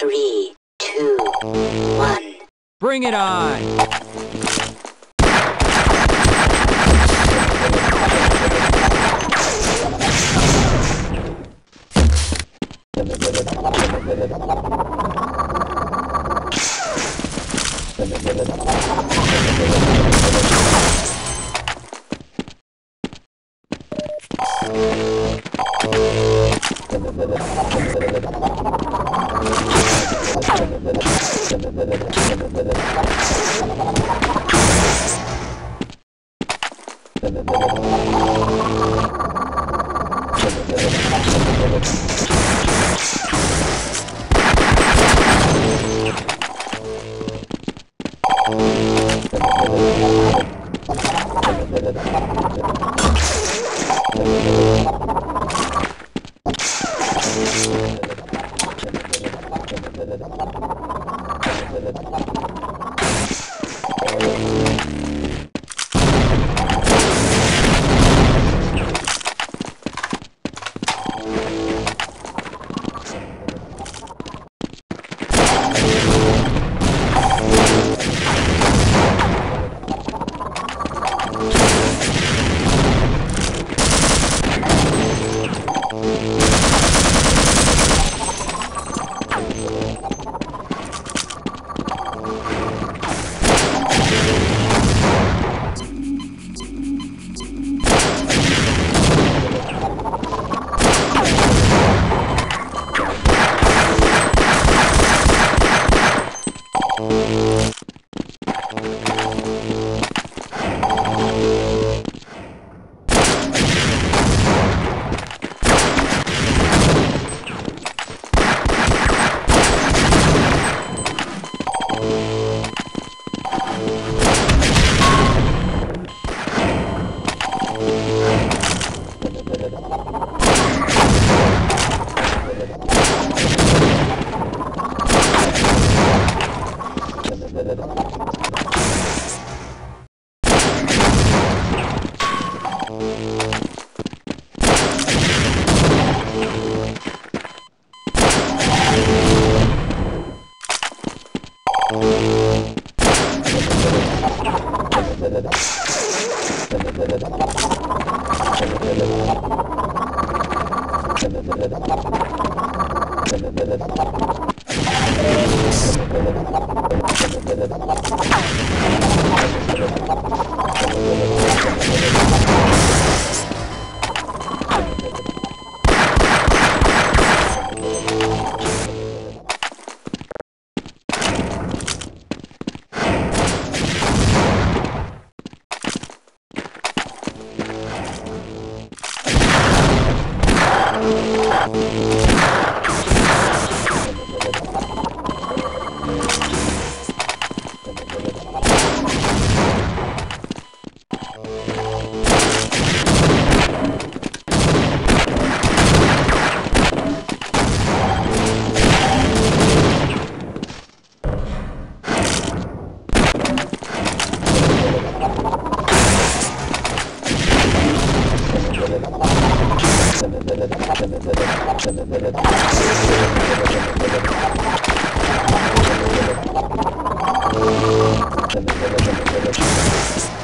Three, two, one. Bring it on! Let's go. you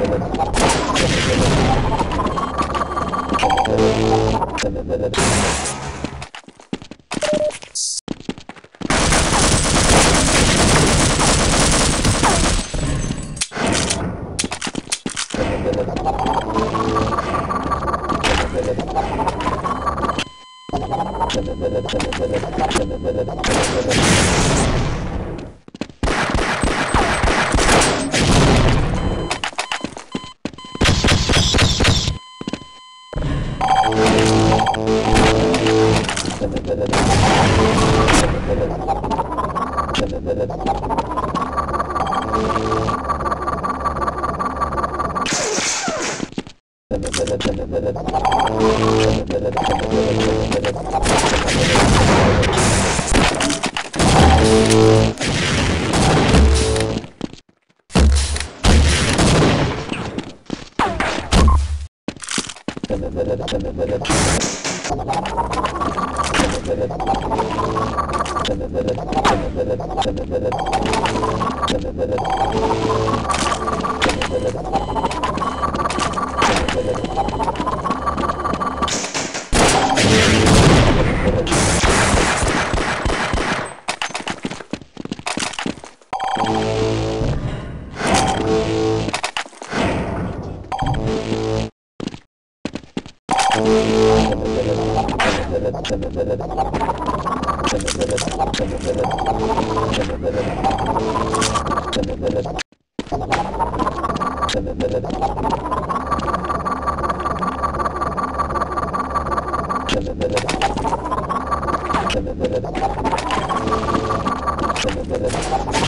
Thank you. Gracias.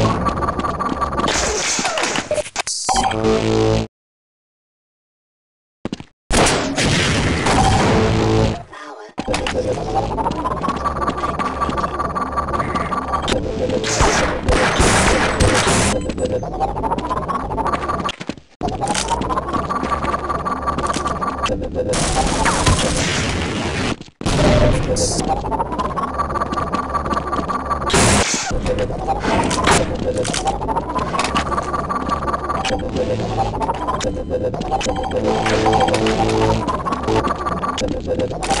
Let's go.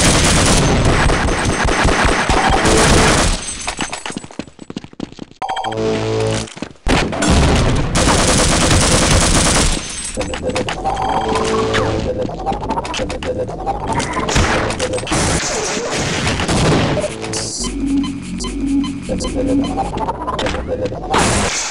Oh, my God.